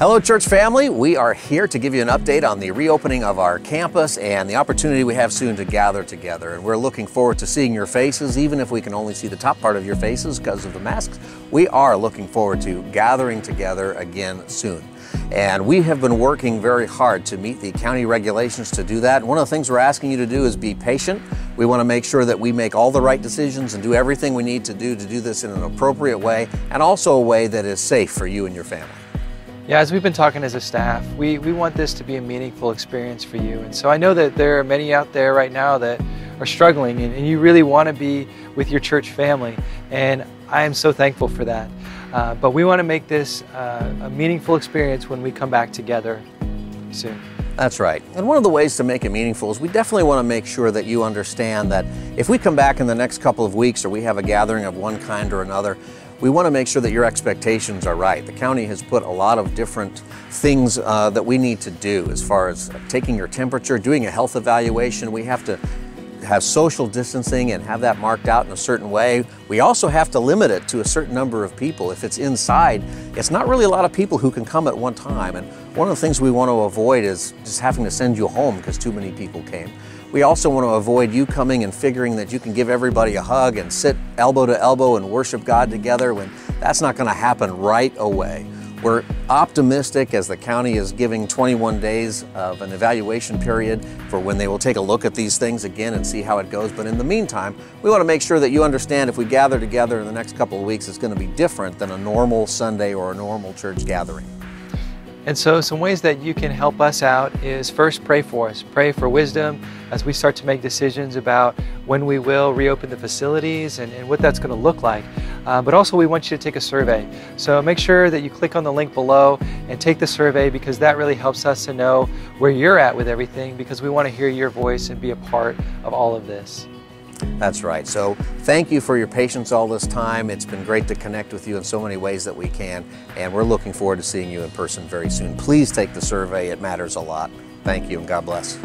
Hello, church family. We are here to give you an update on the reopening of our campus and the opportunity we have soon to gather together. And we're looking forward to seeing your faces, even if we can only see the top part of your faces because of the masks. We are looking forward to gathering together again soon. And we have been working very hard to meet the county regulations to do that. And one of the things we're asking you to do is be patient. We want to make sure that we make all the right decisions and do everything we need to do to do this in an appropriate way and also a way that is safe for you and your family. Yeah, as we've been talking as a staff, we, we want this to be a meaningful experience for you. And so I know that there are many out there right now that are struggling and, and you really want to be with your church family. And I am so thankful for that. Uh, but we want to make this uh, a meaningful experience when we come back together soon. That's right. And one of the ways to make it meaningful is we definitely want to make sure that you understand that if we come back in the next couple of weeks or we have a gathering of one kind or another, we want to make sure that your expectations are right. The county has put a lot of different things uh, that we need to do as far as taking your temperature, doing a health evaluation. We have to have social distancing and have that marked out in a certain way. We also have to limit it to a certain number of people. If it's inside, it's not really a lot of people who can come at one time. And one of the things we want to avoid is just having to send you home because too many people came. We also want to avoid you coming and figuring that you can give everybody a hug and sit elbow to elbow and worship God together when that's not going to happen right away. We're optimistic as the county is giving 21 days of an evaluation period for when they will take a look at these things again and see how it goes. But in the meantime, we want to make sure that you understand if we gather together in the next couple of weeks, it's going to be different than a normal Sunday or a normal church gathering. And so some ways that you can help us out is first pray for us. Pray for wisdom as we start to make decisions about when we will reopen the facilities and, and what that's going to look like. Uh, but also we want you to take a survey. So make sure that you click on the link below and take the survey because that really helps us to know where you're at with everything because we want to hear your voice and be a part of all of this. That's right. So thank you for your patience all this time. It's been great to connect with you in so many ways that we can, and we're looking forward to seeing you in person very soon. Please take the survey. It matters a lot. Thank you, and God bless.